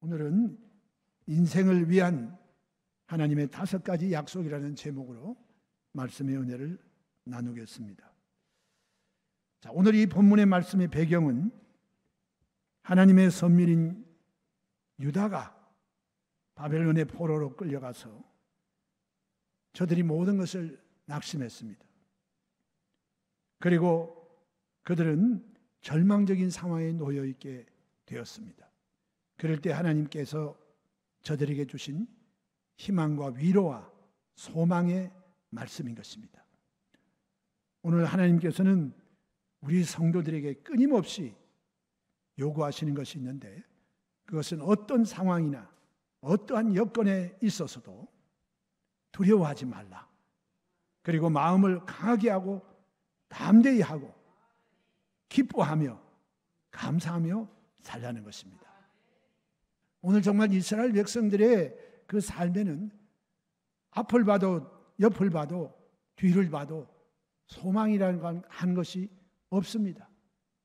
오늘은 인생을 위한 하나님의 다섯 가지 약속이라는 제목으로 말씀의 은혜를 나누겠습니다. 자, 오늘 이 본문의 말씀의 배경은 하나님의 선민인 유다가 바벨론의 포로로 끌려가서 저들이 모든 것을 낙심했습니다. 그리고 그들은 절망적인 상황에 놓여 있게 되었습니다. 그럴 때 하나님께서 저들에게 주신 희망과 위로와 소망의 말씀인 것입니다. 오늘 하나님께서는 우리 성도들에게 끊임없이 요구하시는 것이 있는데 그것은 어떤 상황이나 어떠한 여건에 있어서도 두려워하지 말라. 그리고 마음을 강하게 하고 담대히 하고 기뻐하며 감사하며 살라는 것입니다. 오늘 정말 이스라엘 백성들의 그 삶에는 앞을 봐도 옆을 봐도 뒤를 봐도 소망이라는 한 것이 없습니다.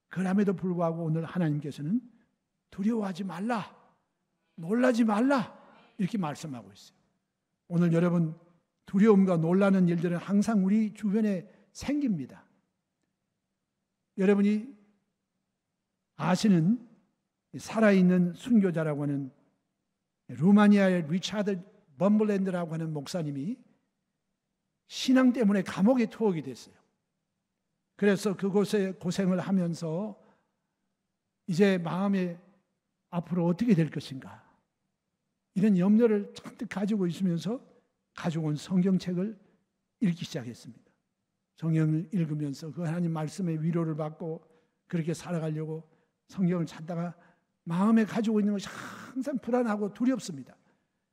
그럼에도 불구하고 오늘 하나님께서는 두려워하지 말라, 놀라지 말라 이렇게 말씀하고 있어요. 오늘 여러분 두려움과 놀라는 일들은 항상 우리 주변에 생깁니다. 여러분이 아시는 살아있는 순교자라고 하는 루마니아의 리차드 범블랜드라고 하는 목사님이 신앙 때문에 감옥에 투옥이 됐어요. 그래서 그곳에 고생을 하면서 이제 마음에 앞으로 어떻게 될 것인가 이런 염려를 잔뜩 가지고 있으면서 가져온 성경책을 읽기 시작했습니다. 성경을 읽으면서 그 하나님 말씀의 위로를 받고 그렇게 살아가려고 성경을 찾다가 마음에 가지고 있는 것이 항상 불안하고 두렵습니다.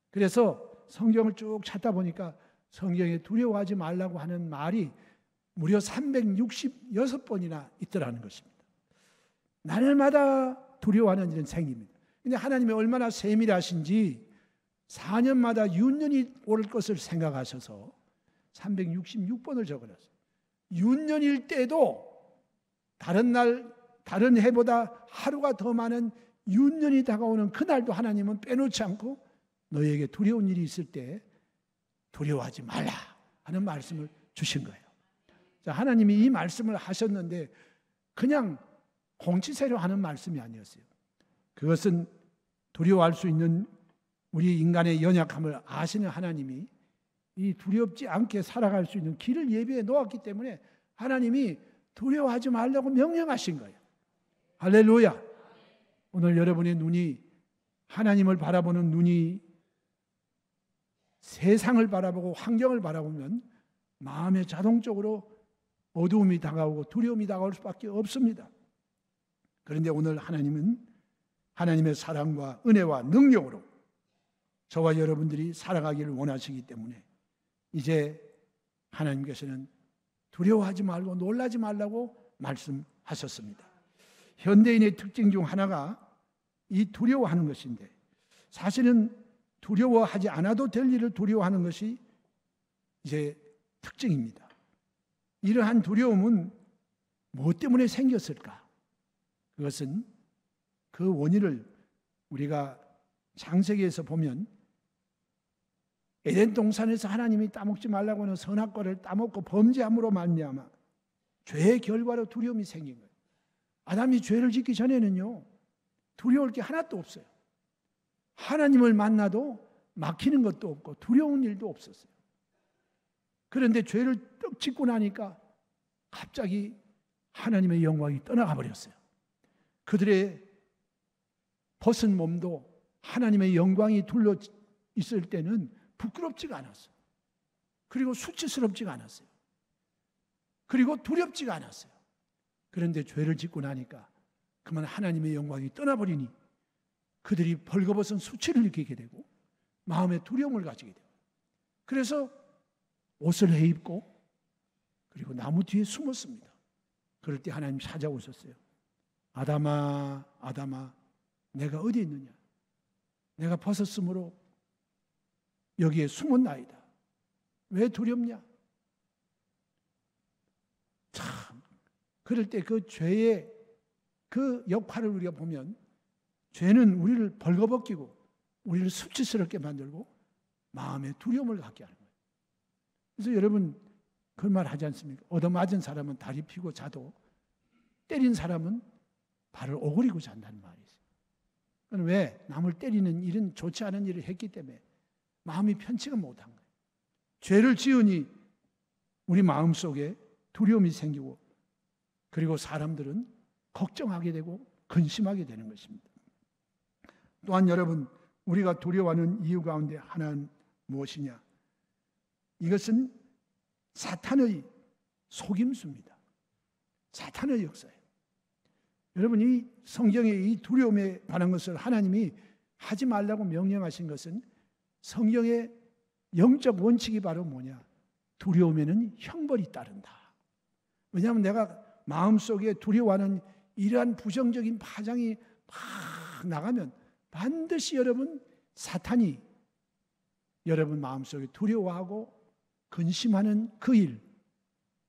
그래서 성경을 쭉 찾다 보니까 성경에 두려워하지 말라고 하는 말이 무려 366번이나 있더라는 것입니다. 날마다 두려워하는 일은 생깁니다. 근데 하나님이 얼마나 세밀하신지 4년마다 윤년이 올 것을 생각하셔서 366번을 적어놨어요. 윤년일 때도 다른 날, 다른 해보다 하루가 더 많은 윤년이 다가오는 그날도 하나님은 빼놓지 않고 너에게 두려운 일이 있을 때 두려워하지 말라 하는 말씀을 주신 거예요. 자, 하나님이 이 말씀을 하셨는데 그냥 공치세로 하는 말씀이 아니었어요. 그것은 두려워할 수 있는 우리 인간의 연약함을 아시는 하나님이 이 두렵지 않게 살아갈 수 있는 길을 예비해 놓았기 때문에 하나님이 두려워하지 말라고 명령하신 거예요. 할렐루야. 오늘 여러분의 눈이 하나님을 바라보는 눈이 세상을 바라보고 환경을 바라보면 마음에 자동적으로 어두움이 다가오고 두려움이 다가올 수밖에 없습니다. 그런데 오늘 하나님은 하나님의 사랑과 은혜와 능력으로 저와 여러분들이 살아가기를 원하시기 때문에 이제 하나님께서는 두려워하지 말고 놀라지 말라고 말씀하셨습니다. 현대인의 특징 중 하나가 이 두려워하는 것인데 사실은 두려워하지 않아도 될 일을 두려워하는 것이 이제 특징입니다. 이러한 두려움은 무엇 때문에 생겼을까? 그것은 그 원인을 우리가 창세기에서 보면 에덴 동산에서 하나님이 따먹지 말라고 하는 선악과를 따먹고 범죄함으로 말미암아 죄의 결과로 두려움이 생긴 거예요. 아담이 죄를 짓기 전에는요. 두려울 게 하나도 없어요. 하나님을 만나도 막히는 것도 없고 두려운 일도 없었어요. 그런데 죄를 떡 짓고 나니까 갑자기 하나님의 영광이 떠나가 버렸어요. 그들의 벗은 몸도 하나님의 영광이 둘러 있을 때는 부끄럽지가 않았어요. 그리고 수치스럽지가 않았어요. 그리고 두렵지가 않았어요. 그런데 죄를 짓고 나니까 그만 하나님의 영광이 떠나버리니 그들이 벌거벗은 수치를 느끼게 되고 마음에 두려움을 가지게 돼요. 그래서 옷을 해입고 그리고 나무 뒤에 숨었습니다. 그럴 때 하나님 찾아오셨어요. 아담아, 아담아, 내가 어디 있느냐? 내가 벗었으므로 여기에 숨은 나이다. 왜 두렵냐? 참, 그럴 때 그 죄의 그 역할을 우리가 보면 죄는 우리를 벌거벗기고 우리를 수치스럽게 만들고 마음에 두려움을 갖게 하는 거예요. 그래서 여러분 그런 말 하지 않습니까? 얻어맞은 사람은 다리 피고 자도 때린 사람은 발을 오그리고 잔다는 말이 있어요. 그건 왜? 남을 때리는 일은 좋지 않은 일을 했기 때문에 마음이 편치가 못한 거예요. 죄를 지으니 우리 마음 속에 두려움이 생기고 그리고 사람들은 걱정하게 되고 근심하게 되는 것입니다. 또한 여러분 우리가 두려워하는 이유 가운데 하나는 무엇이냐? 이것은 사탄의 속임수입니다. 사탄의 역사예요. 여러분 이 성경의 이 두려움에 관한 것을 하나님이 하지 말라고 명령하신 것은 성경의 영적 원칙이 바로 뭐냐? 두려움에는 형벌이 따른다. 왜냐하면 내가 마음속에 두려워하는 이러한 부정적인 파장이 막 나가면 반드시 여러분 사탄이 여러분 마음속에 두려워하고 근심하는 그 일,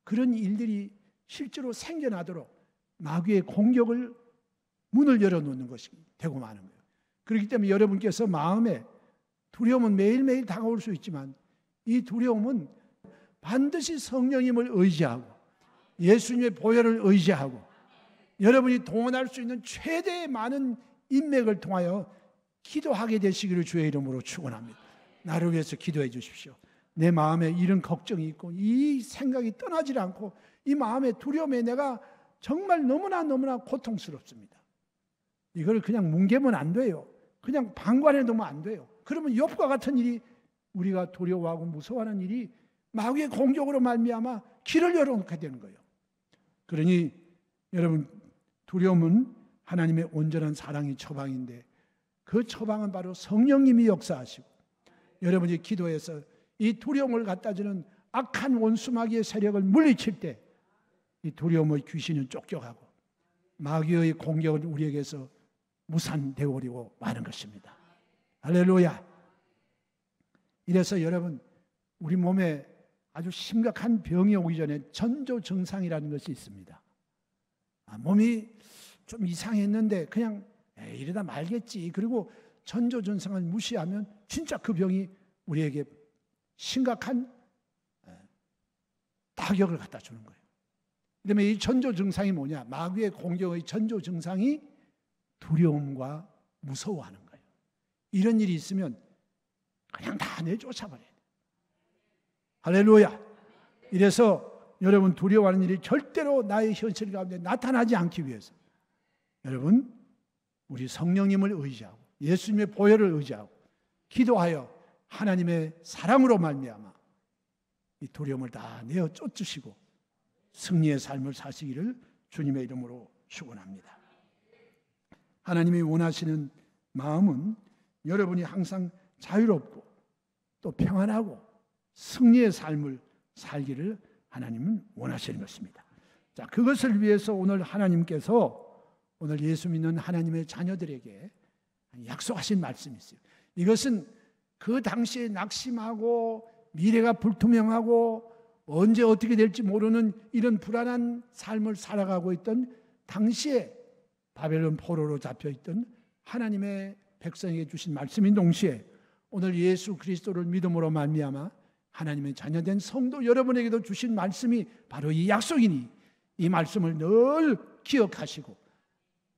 그런 일들이 실제로 생겨나도록 마귀의 공격을 문을 열어놓는 것이 되고 마는 거예요. 그렇기 때문에 여러분께서 마음에 두려움은 매일매일 다가올 수 있지만 이 두려움은 반드시 성령님을 의지하고 예수님의 보혈을 의지하고 여러분이 동원할 수 있는 최대의 많은 인맥을 통하여 기도하게 되시기를 주의 이름으로 축원합니다. 나를 위해서 기도해 주십시오. 내 마음에 이런 걱정이 있고 이 생각이 떠나질 않고 이 마음의 두려움에 내가 정말 너무나 너무나 고통스럽습니다. 이걸 그냥 뭉개면 안 돼요. 그냥 방관해 두면 안 돼요. 그러면 욥과 같은 일이 우리가 두려워하고 무서워하는 일이 마귀의 공격으로 말미암아 길을 열어놓게 되는 거예요. 그러니 여러분 두려움은 하나님의 온전한 사랑이 처방인데 그 처방은 바로 성령님이 역사하시고 여러분이 기도해서 이 두려움을 갖다 주는 악한 원수 마귀의 세력을 물리칠 때 이 두려움의 귀신은 쫓겨가고 마귀의 공격은 우리에게서 무산되어 버리고 마는 것입니다. 할렐루야. 이래서 여러분 우리 몸에 아주 심각한 병이 오기 전에 전조 증상이라는 것이 있습니다. 아, 몸이 좀 이상했는데 그냥 이러다 말겠지. 그리고 전조 증상을 무시하면 진짜 그 병이 우리에게 심각한 타격을 갖다 주는 거예요. 그다음에 이 전조 증상이 뭐냐? 마귀의 공격의 전조 증상이 두려움과 무서워하는 거예요. 이런 일이 있으면 그냥 다 내쫓아버려요. 할렐루야. 이래서 여러분 두려워하는 일이 절대로 나의 현실 가운데 나타나지 않기 위해서 여러분 우리 성령님을 의지하고 예수님의 보혈을 의지하고 기도하여 하나님의 사랑으로 말미암아 이 두려움을 다 내어 쫓으시고 승리의 삶을 사시기를 주님의 이름으로 축원합니다. 하나님이 원하시는 마음은 여러분이 항상 자유롭고 또 평안하고 승리의 삶을 살기를 하나님은 원하시는 것입니다. 자, 그것을 위해서 오늘 하나님께서 오늘 예수 믿는 하나님의 자녀들에게 약속하신 말씀이 있어요. 이것은 그 당시에 낙심하고 미래가 불투명하고 언제 어떻게 될지 모르는 이런 불안한 삶을 살아가고 있던 당시에 바벨론 포로로 잡혀 있던 하나님의 백성에게 주신 말씀인 동시에 오늘 예수 그리스도를 믿음으로 말미암아 하나님의 자녀된 성도 여러분에게도 주신 말씀이 바로 이 약속이니 이 말씀을 늘 기억하시고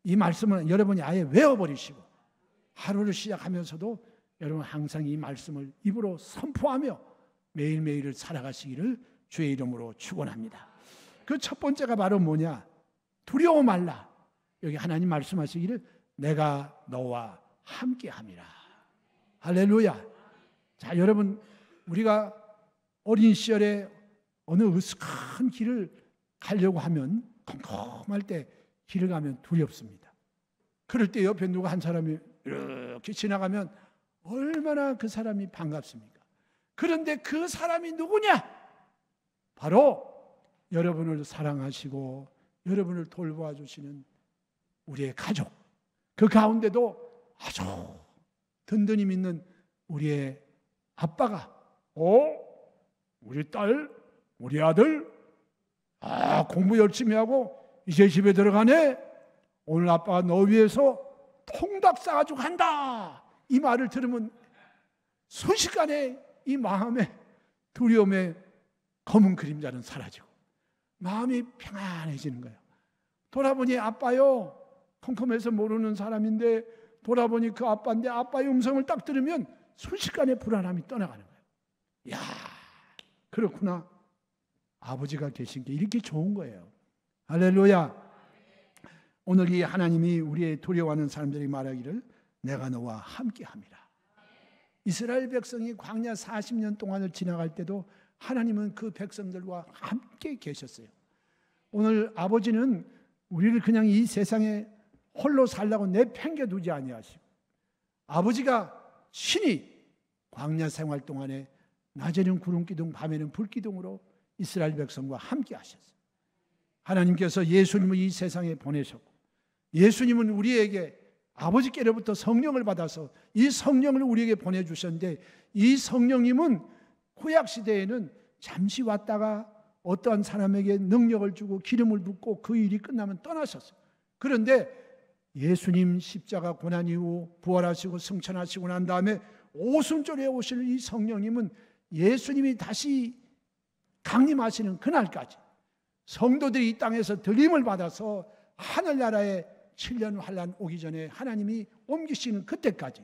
이 말씀을 여러분이 아예 외워버리시고 하루를 시작하면서도 여러분 항상 이 말씀을 입으로 선포하며 매일매일을 살아가시기를 주의 이름으로 축원합니다. 그 첫 번째가 바로 뭐냐? 두려워 말라. 여기 하나님 말씀하시기를 내가 너와 함께 함이라. 할렐루야. 자, 여러분 우리가 어린 시절에 어느 으슥한 길을 가려고 하면 컴컴할 때 길을 가면 두렵습니다. 그럴 때 옆에 누가 한 사람이 이렇게 지나가면 얼마나 그 사람이 반갑습니까? 그런데 그 사람이 누구냐? 바로 여러분을 사랑하시고 여러분을 돌보아 주시는 우리의 가족. 그 가운데도 아주 든든히 믿는 우리의 아빠가, 어? 우리 딸, 우리 아들, 아, 공부 열심히 하고 이제 집에 들어가네? 오늘 아빠가 너 위해서 통닭 싸가지고 간다. 이 말을 들으면 순식간에 이 마음의 두려움의 검은 그림자는 사라지고 마음이 평안해지는 거예요. 돌아보니 아빠요. 컴컴해서 모르는 사람인데 돌아보니 그 아빠인데 아빠의 음성을 딱 들으면 순식간에 불안함이 떠나가는 거예요. 야, 그렇구나. 아버지가 계신 게 이렇게 좋은 거예요. 할렐루야. 오늘 이 하나님이 우리의 두려워하는 사람들이 말하기를 내가 너와 함께 합니다. 이스라엘 백성이 광야 40년 동안을 지나갈 때도 하나님은 그 백성들과 함께 계셨어요. 오늘 아버지는 우리를 그냥 이 세상에 홀로 살라고 내팽겨 두지 아니하시고 아버지가 신이 광야 생활 동안에 낮에는 구름 기둥 밤에는 불 기둥으로 이스라엘 백성과 함께 하셨어요. 하나님께서 예수님을 이 세상에 보내셨고 예수님은 우리에게 아버지께로부터 성령을 받아서 이 성령을 우리에게 보내 주셨는데 이 성령님은 구약 시대에는 잠시 왔다가 어떠한 사람에게 능력을 주고 기름을 붓고 그 일이 끝나면 떠나셨어요. 그런데 예수님 십자가 고난 이후 부활하시고 승천하시고 난 다음에 오순절에 오실 이 성령님은 예수님이 다시 강림하시는 그날까지 성도들이 이 땅에서 들림을 받아서 하늘나라에 7년 환란 오기 전에 하나님이 옮기시는 그때까지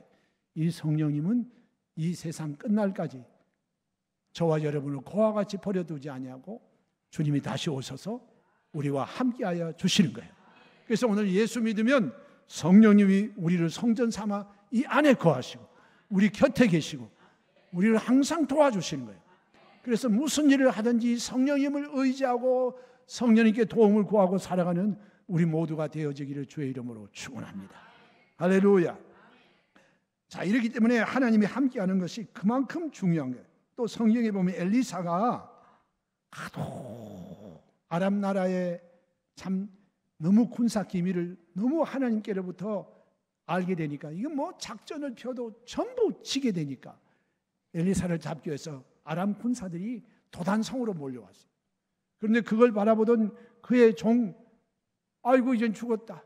이 성령님은 이 세상 끝날까지 저와 여러분을 고와 같이 버려두지 아니하고 주님이 다시 오셔서 우리와 함께하여 주시는 거예요. 그래서 오늘 예수 믿으면 성령님이 우리를 성전 삼아 이 안에 거하시고 우리 곁에 계시고 우리를 항상 도와주시는 거예요. 그래서 무슨 일을 하든지 성령님을 의지하고 성령님께 도움을 구하고 살아가는 우리 모두가 되어지기를 주의 이름으로 축원합니다. 할렐루야. 자, 이렇기 때문에 하나님이 함께하는 것이 그만큼 중요한 거예요. 또 성경에 보면 엘리사가 하도 아랍 나라의 참 너무 군사 기밀을 너무 하나님께로부터 알게 되니까 이건 뭐 작전을 펴도 전부 지게 되니까 엘리사를 잡기 위해서 아람 군사들이 도단성으로 몰려왔어요. 그런데 그걸 바라보던 그의 종 아이고 이젠 죽었다.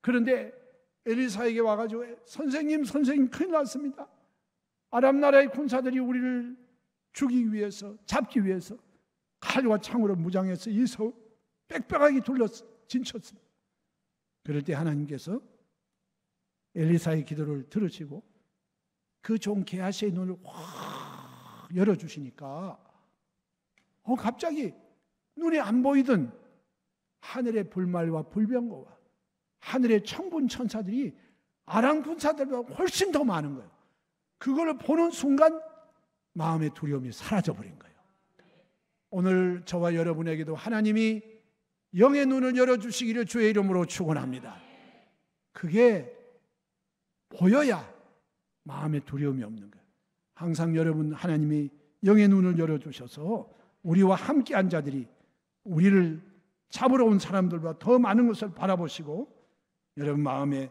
그런데 엘리사에게 와가지고 선생님 선생님 큰일 났습니다. 아랍 나라의 군사들이 우리를 죽이기 위해서 잡기 위해서 칼과 창으로 무장해서 이서 빽빽하게 둘러 진쳤습니다. 그럴 때 하나님께서 엘리사의 기도를 들으시고 그 종 게하시의 눈을 확 열어주시니까 어 갑자기 눈에 안 보이던 하늘의 불말과 불병거와 하늘의 청분 천사들이 아랑 군사들보다 훨씬 더 많은 거예요. 그걸 보는 순간 마음의 두려움이 사라져 버린 거예요. 오늘 저와 여러분에게도 하나님이 영의 눈을 열어 주시기를 주의 이름으로 축원합니다. 그게 보여야 마음의 두려움이 없는 거예요. 항상 여러분 하나님이 영의 눈을 열어 주셔서 우리와 함께 한 자들이 우리를 잡으러 온 사람들보다 더 많은 것을 바라보시고 여러분 마음에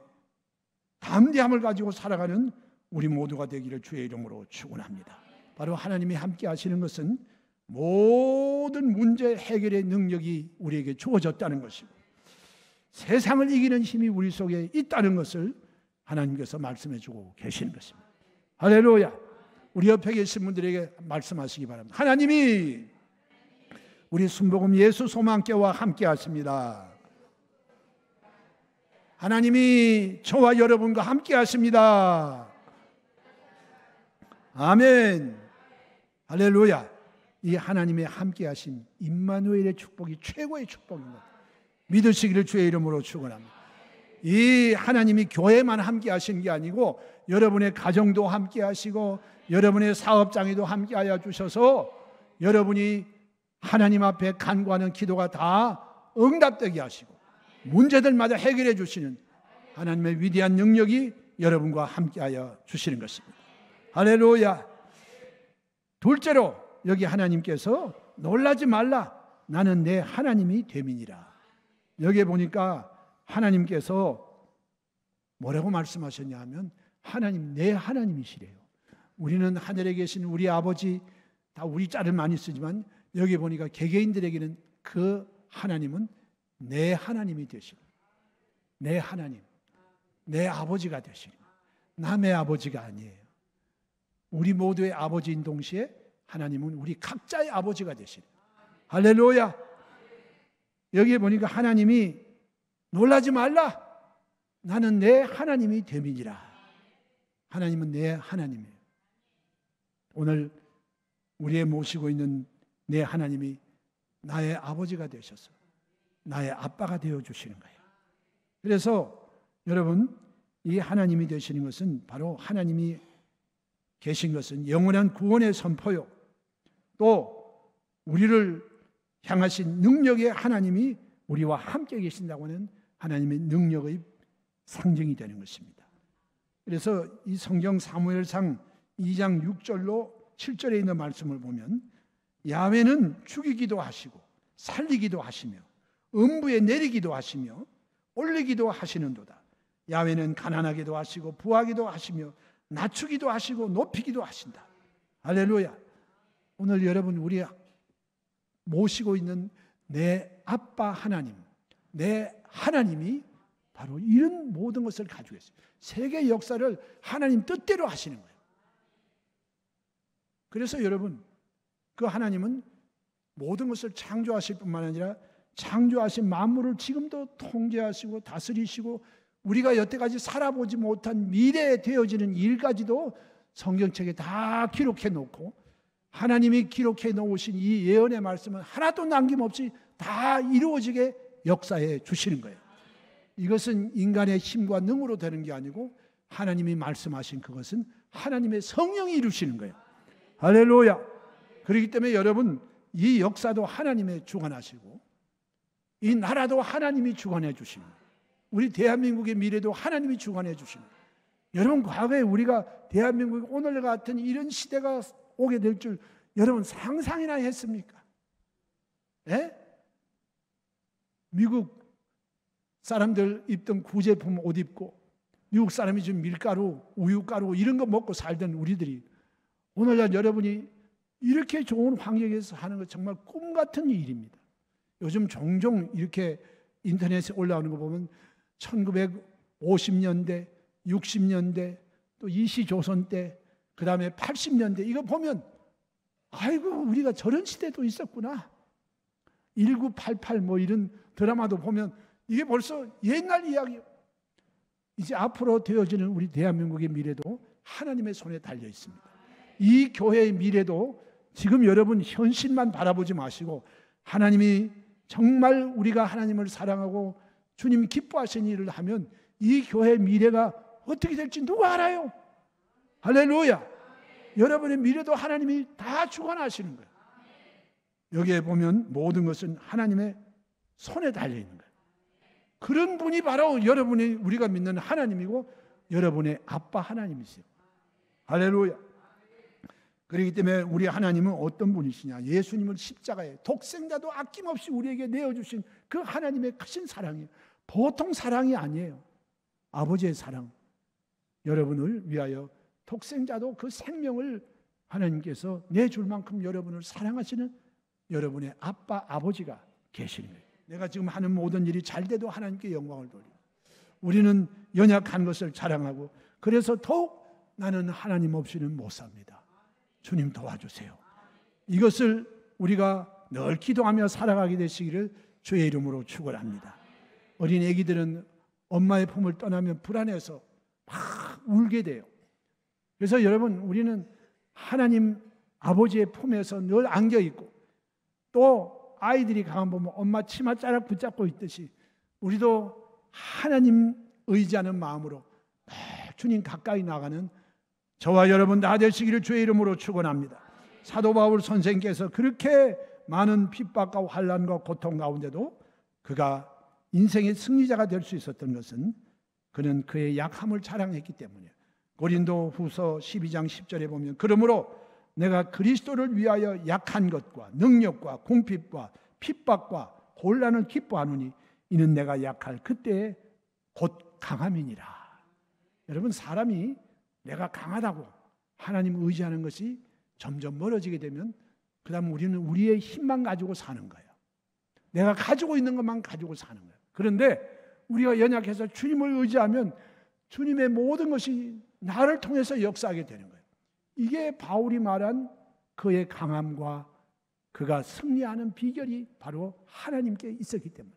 담대함을 가지고 살아가는 우리 모두가 되기를 주의 이름으로 축원합니다. 바로 하나님이 함께 하시는 것은 모든 문제 해결의 능력이 우리에게 주어졌다는 것이고 세상을 이기는 힘이 우리 속에 있다는 것을 하나님께서 말씀해 주고 계시는 것입니다. 할렐루야. 우리 옆에 계신 분들에게 말씀하시기 바랍니다. 하나님이 우리 순복음 예수 소망교와 함께 하십니다. 하나님이 저와 여러분과 함께 하십니다. 아멘. 할렐루야. 이 하나님의 함께 하신 임마누엘의 축복이 최고의 축복입니다. 믿으시기를 주의 이름으로 축원합니다. 이 하나님이 교회만 함께 하신 게 아니고 여러분의 가정도 함께 하시고 여러분의 사업장에도 함께 하여 주셔서 여러분이 하나님 앞에 간구하는 기도가 다 응답되게 하시고 문제들마다 해결해 주시는 하나님의 위대한 능력이 여러분과 함께하여 주시는 것입니다. 할렐루야. 둘째로 여기 하나님께서 놀라지 말라. 나는 내 하나님이 됨이니라. 여기에 보니까 하나님께서 뭐라고 말씀하셨냐 하면 하나님 내 하나님이시래요. 우리는 하늘에 계신 우리 아버지 다 우리 짤을 많이 쓰지만 여기 보니까 개개인들에게는 그 하나님은 내 하나님이 되시고 내 하나님 내 아버지가 거예요. 남의 아버지가 아니에요. 우리 모두의 아버지인 동시에 하나님은 우리 각자의 아버지가 되시는. 할렐루야. 여기에 보니까 하나님이 놀라지 말라. 나는 내 하나님이 됨이니라. 하나님은 내 하나님이에요. 오늘 우리의 모시고 있는 내 하나님이 나의 아버지가 되셔서 나의 아빠가 되어 주시는 거예요. 그래서 여러분 이 하나님이 되시는 것은 바로 하나님이 계신 것은 영원한 구원의 선포요. 또 우리를 향하신 능력의 하나님이 우리와 함께 계신다고 하는 하나님의 능력의 상징이 되는 것입니다. 그래서 이 성경 사무엘상 2장 6절로 7절에 있는 말씀을 보면 야훼는 죽이기도 하시고 살리기도 하시며 음부에 내리기도 하시며 올리기도 하시는도다. 야훼는 가난하기도 하시고 부하기도 하시며 낮추기도 하시고 높이기도 하신다. 할렐루야. 오늘 여러분 우리 모시고 있는 내 아빠 하나님, 내 하나님이 바로 이런 모든 것을 가지고 있어요. 세계 역사를 하나님 뜻대로 하시는 거예요. 그래서 여러분, 그 하나님은 모든 것을 창조하실 뿐만 아니라 창조하신 만물을 지금도 통제하시고 다스리시고 우리가 여태까지 살아보지 못한 미래에 되어지는 일까지도 성경책에 다 기록해 놓고 하나님이 기록해 놓으신 이 예언의 말씀은 하나도 남김없이 다 이루어지게 역사해 주시는 거예요. 이것은 인간의 힘과 능으로 되는 게 아니고 하나님이 말씀하신 그것은 하나님의 성령이 이루시는 거예요. 할렐루야. 그렇기 때문에 여러분 이 역사도 하나님의 주관하시고 이 나라도 하나님이 주관해 주시는 거예요. 우리 대한민국의 미래도 하나님이 주관해 주시는 거예요. 여러분 과거에 우리가 대한민국 오늘 같은 이런 시대가 오게 될 줄 여러분 상상이나 했습니까? 예? 미국 사람들 입던 구제품 옷 입고 미국 사람이 좀 밀가루, 우유가루 이런 거 먹고 살던 우리들이 오늘날 여러분이 이렇게 좋은 환경에서 하는 거 정말 꿈 같은 일입니다. 요즘 종종 이렇게 인터넷에 올라오는 거 보면 1950년대, 60년대, 또 이시조선 때, 그 다음에 80년대 이거 보면 아이고 우리가 저런 시대도 있었구나. 1988 뭐 이런 드라마도 보면 이게 벌써 옛날 이야기예요. 이제 앞으로 되어지는 우리 대한민국의 미래도 하나님의 손에 달려 있습니다. 이 교회의 미래도 지금 여러분 현실만 바라보지 마시고 하나님이 정말 우리가 하나님을 사랑하고 주님 기뻐하시는 일을 하면 이 교회의 미래가 어떻게 될지 누가 알아요? 할렐루야. 여러분의 미래도 하나님이 다 주관하시는 거예요. 여기에 보면 모든 것은 하나님의 손에 달려 있는 거예요. 그런 분이 바로 여러분이 우리가 믿는 하나님이고 여러분의 아빠 하나님이세요. 할렐루야. 그렇기 때문에 우리 하나님은 어떤 분이시냐? 예수님을 십자가에 독생자도 아낌없이 우리에게 내어 주신 그 하나님의 크신 사랑이 보통 사랑이 아니에요. 아버지의 사랑. 여러분을 위하여 독생자도 그 생명을 하나님께서 내 줄 만큼 여러분을 사랑하시는 여러분의 아빠, 아버지가 계시는 거예요. 내가 지금 하는 모든 일이 잘 돼도 하나님께 영광을 돌리고 우리는 연약한 것을 자랑하고 그래서 더욱 나는 하나님 없이는 못 삽니다. 주님 도와주세요. 이것을 우리가 늘 기도하며 살아가게 되시기를 주의 이름으로 축원합니다. 어린 아기들은 엄마의 품을 떠나면 불안해서 막 울게 돼요. 그래서 여러분 우리는 하나님 아버지의 품에서 늘 안겨 있고 또 아이들이 가만 보면 엄마 치마 자락 붙잡고 있듯이 우리도 하나님 의지하는 마음으로 주님 가까이 나가는 저와 여러분 다 되시기를 주의 이름으로 축원합니다. 사도 바울 선생께서 그렇게 많은 핍박과 환란과 고통 가운데도 그가 인생의 승리자가 될 수 있었던 것은 그는 그의 약함을 자랑했기 때문에 고린도 후서 12장 10절에 보면 그러므로 내가 그리스도를 위하여 약한 것과 능력과 궁핍과 핍박과 곤란을 기뻐하노니 이는 내가 약할 그때에 곧 강함이니라. 여러분 사람이 내가 강하다고 하나님 의지하는 것이 점점 멀어지게 되면 그다음 우리는 우리의 힘만 가지고 사는 거예요. 내가 가지고 있는 것만 가지고 사는 거예요. 그런데 우리가 연약해서 주님을 의지하면 주님의 모든 것이 나를 통해서 역사하게 되는 거예요. 이게 바울이 말한 그의 강함과 그가 승리하는 비결이 바로 하나님께 있었기 때문에.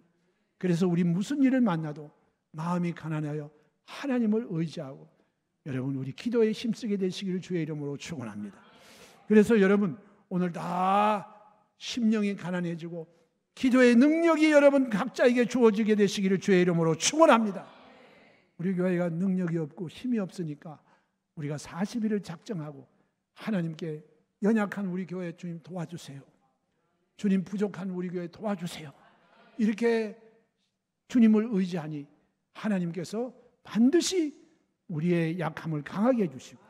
그래서 우리 무슨 일을 만나도 마음이 가난하여 하나님을 의지하고 여러분 우리 기도에 힘쓰게 되시기를 주의 이름으로 축원합니다. 그래서 여러분 오늘 다 심령이 가난해지고 기도의 능력이 여러분 각자에게 주어지게 되시기를 주의 이름으로 축원합니다. 우리 교회가 능력이 없고 힘이 없으니까 우리가 40일을 작정하고 하나님께 연약한 우리 교회 주님 도와주세요. 주님 부족한 우리 교회 도와주세요. 이렇게 주님을 의지하니 하나님께서 반드시 우리의 약함을 강하게 해주시고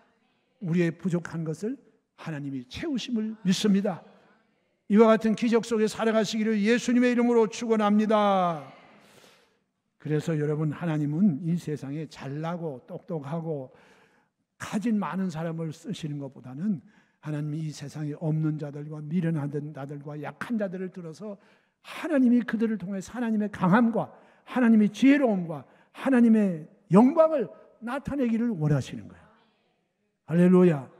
우리의 부족한 것을 하나님이 채우심을 믿습니다. 이와 같은 기적 속에 살아가시기를 예수님의 이름으로 축원합니다. 그래서 여러분 하나님은 이 세상에 잘나고 똑똑하고 가진 많은 사람을 쓰시는 것보다는 하나님이 이 세상에 없는 자들과 미련한 자들과 약한 자들을 들어서 하나님이 그들을 통해서 하나님의 강함과 하나님의 지혜로움과 하나님의 영광을 나타내기를 원하시는 거예요. 할렐루야.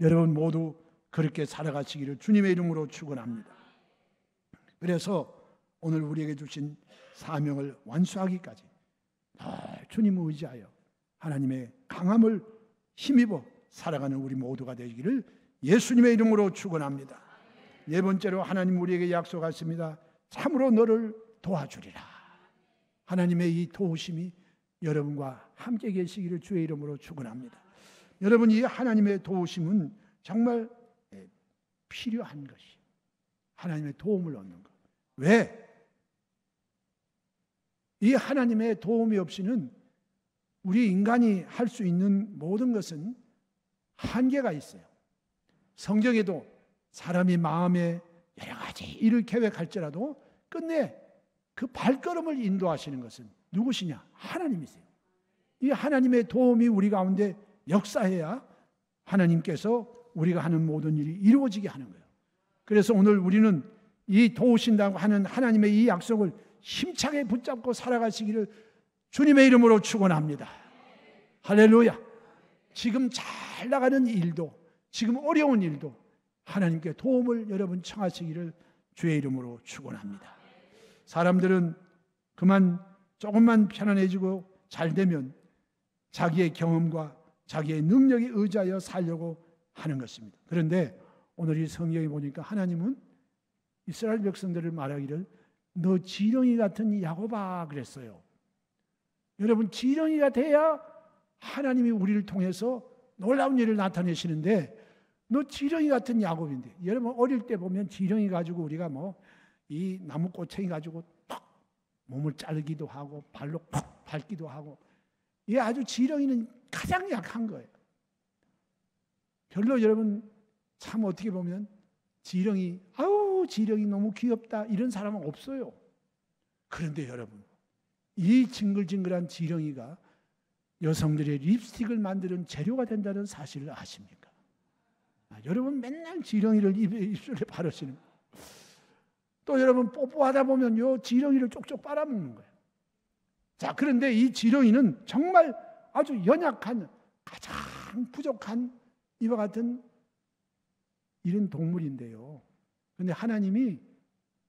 여러분 모두 그렇게 살아가시기를 주님의 이름으로 축원합니다. 그래서 오늘 우리에게 주신 사명을 완수하기까지 주님을 의지하여 하나님의 강함을 힘입어 살아가는 우리 모두가 되기를 예수님의 이름으로 축원합니다. 네 번째로 하나님 우리에게 약속하십니다. 참으로 너를 도와주리라. 하나님의 이 도우심이 여러분과 함께 계시기를 주의 이름으로 축원합니다. 여러분 이 하나님의 도우심은 정말 필요한 것이 하나님의 도움을 얻는 것. 왜? 이 하나님의 도움이 없이는 우리 인간이 할 수 있는 모든 것은 한계가 있어요. 성경에도 사람이 마음에 여러 가지 일을 계획할지라도 끝내 그 발걸음을 인도하시는 것은 누구시냐? 하나님이세요. 이 하나님의 도움이 우리 가운데 역사해야 하나님께서 우리가 하는 모든 일이 이루어지게 하는 거예요. 그래서 오늘 우리는 이 도우신다고 하는 하나님의 이 약속을 힘차게 붙잡고 살아가시기를 주님의 이름으로 축원합니다. 할렐루야. 지금 잘 나가는 일도 지금 어려운 일도 하나님께 도움을 여러분 청하시기를 주의 이름으로 축원합니다. 사람들은 그만 조금만 편안해지고 잘 되면 자기의 경험과 자기의 능력에 의지하여 살려고 하는 것입니다. 그런데 오늘 이 성경에 보니까 하나님은 이스라엘 백성들을 말하기를 너 지렁이 같은 야곱아 그랬어요. 여러분 지렁이가 돼야 하나님이 우리를 통해서 놀라운 일을 나타내시는데 너 지렁이 같은 야곱인데 여러분 어릴 때 보면 지렁이 가지고 우리가 뭐 이 나무 꼬챙이 가지고 팍 몸을 자르기도 하고 발로 팍 밟기도 하고 이 아주 지렁이는 가장 약한 거예요. 별로 여러분 참 어떻게 보면 지렁이 아우 지렁이 너무 귀엽다 이런 사람은 없어요. 그런데 여러분 이 징글징글한 지렁이가 여성들의 립스틱을 만드는 재료가 된다는 사실을 아십니까? 아, 여러분 맨날 지렁이를 입, 입술에 바르시는 또 여러분 뽀뽀하다 보면 요 지렁이를 쪽쪽 빨아먹는 거예요. 자, 그런데 이 지렁이는 정말 아주 연약한 가장 부족한 이와 같은 이런 동물인데요. 그런데 하나님이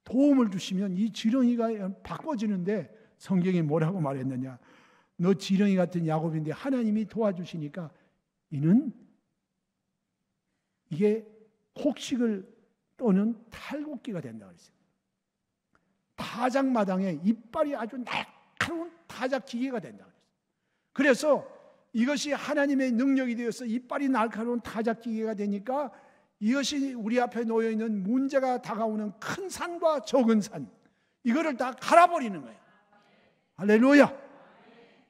도움을 주시면 이 지렁이가 바꿔지는데 성경이 뭐라고 말했느냐? 너 지렁이 같은 야곱인데 하나님이 도와주시니까 이는 이게 혹식을 또는 탈곡기가 된다 그랬어요. 타작마당에 이빨이 아주 날카로운 타작 기계가 된다 그랬어요. 그래서 이것이 하나님의 능력이 되어서 이빨이 날카로운 타작 기계가 되니까 이것이 우리 앞에 놓여 있는 문제가 다가오는 큰 산과 적은 산 이거를 다 갈아버리는 거예요. 할렐루야.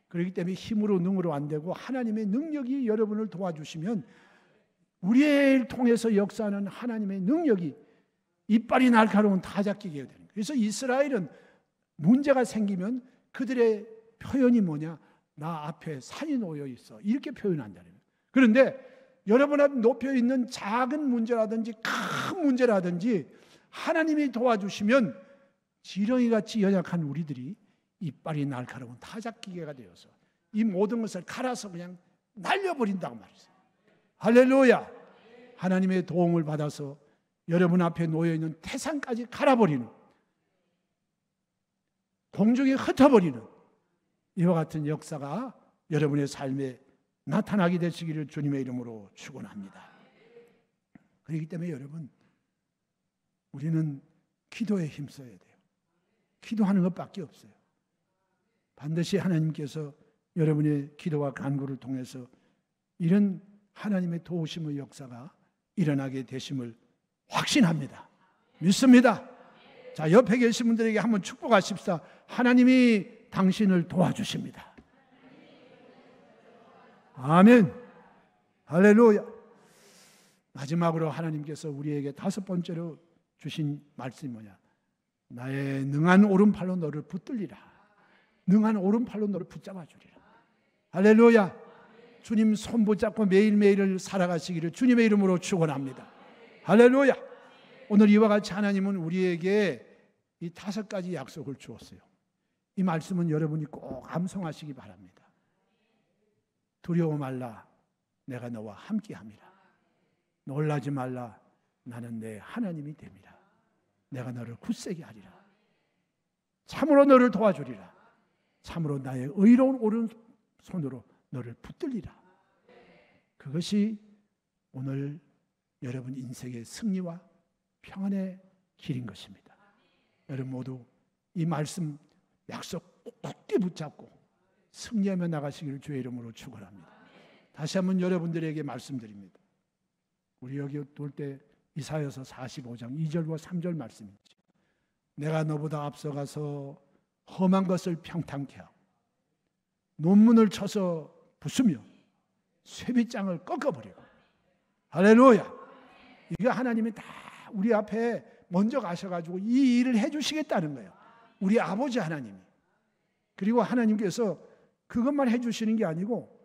그렇기 때문에 힘으로 능으로 안 되고 하나님의 능력이 여러분을 도와주시면 우리를 통해서 역사하는 하나님의 능력이 이빨이 날카로운 타작기계가 되는 거예요. 그래서 이스라엘은 문제가 생기면 그들의 표현이 뭐냐? 나 앞에 산이 놓여 있어. 이렇게 표현한다는 거예요. 그런데 여러분 앞 높여 있는 작은 문제라든지 큰 문제라든지 하나님이 도와주시면 지렁이 같이 연약한 우리들이 이빨이 날카로운 타작기계가 되어서 이 모든 것을 갈아서 그냥 날려버린다고 말이죠. 할렐루야. 하나님의 도움을 받아서 여러분 앞에 놓여 있는 태산까지 갈아버리는 공중에 흩어버리는 이와 같은 역사가 여러분의 삶에 나타나게 되시기를 주님의 이름으로 축원합니다. 그렇기 때문에 여러분 우리는 기도에 힘써야 돼요. 기도하는 것밖에 없어요. 반드시 하나님께서 여러분의 기도와 간구를 통해서 이런 하나님의 도우심의 역사가 일어나게 되심을 확신합니다. 믿습니다. 자, 옆에 계신 분들에게 한번 축복하십사. 하나님이 당신을 도와주십니다. 아멘. 할렐루야. 마지막으로 하나님께서 우리에게 다섯 번째로 주신 말씀이 뭐냐? 나의 능한 오른팔로 너를 붙들리라. 능한 오른팔로 너를 붙잡아 주리라. 할렐루야. 주님 손 붙잡고 매일매일을 살아가시기를 주님의 이름으로 축원합니다. 할렐루야. 오늘 이와 같이 하나님은 우리에게 이 다섯 가지 약속을 주었어요. 이 말씀은 여러분이 꼭 암송하시기 바랍니다. 두려워 말라. 내가 너와 함께 함이라. 놀라지 말라. 나는 내 하나님이 됨이라. 내가 너를 굳세게 하리라. 참으로 너를 도와주리라. 참으로 나의 의로운 오른손으로 너를 붙들리라. 그것이 오늘 여러분 인생의 승리와 평안의 길인 것입니다. 여러분 모두 이 말씀 약속 굳게 붙잡고 승리하며 나가시기를 주의 이름으로 축원합니다. 다시 한번 여러분들에게 말씀드립니다. 우리 여기 돌 때 이사여서 45장 2절과 3절 말씀이지. 내가 너보다 앞서가서 험한 것을 평탄케 하고 논문을 쳐서 부수며 쇠빗장을 꺾어버리고 할렐루야. 이거 하나님이 다 우리 앞에 먼저 가셔가지고 이 일을 해주시겠다는 거예요. 우리 아버지 하나님이. 그리고 하나님께서 그것만 해주시는 게 아니고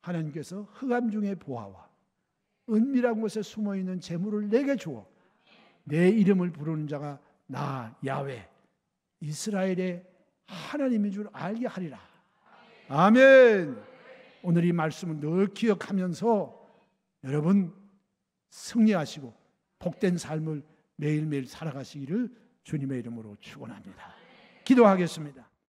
하나님께서 흑암 중의 보화와 은밀한 곳에 숨어 있는 재물을 내게 주어 내 이름을 부르는 자가 나 야외 이스라엘의 하나님인 줄 알게 하리라. 아멘. 오늘 이 말씀을 늘 기억하면서 여러분 승리하시고 복된 삶을 매일매일 살아가시기를 주님의 이름으로 축원합니다. 기도하겠습니다.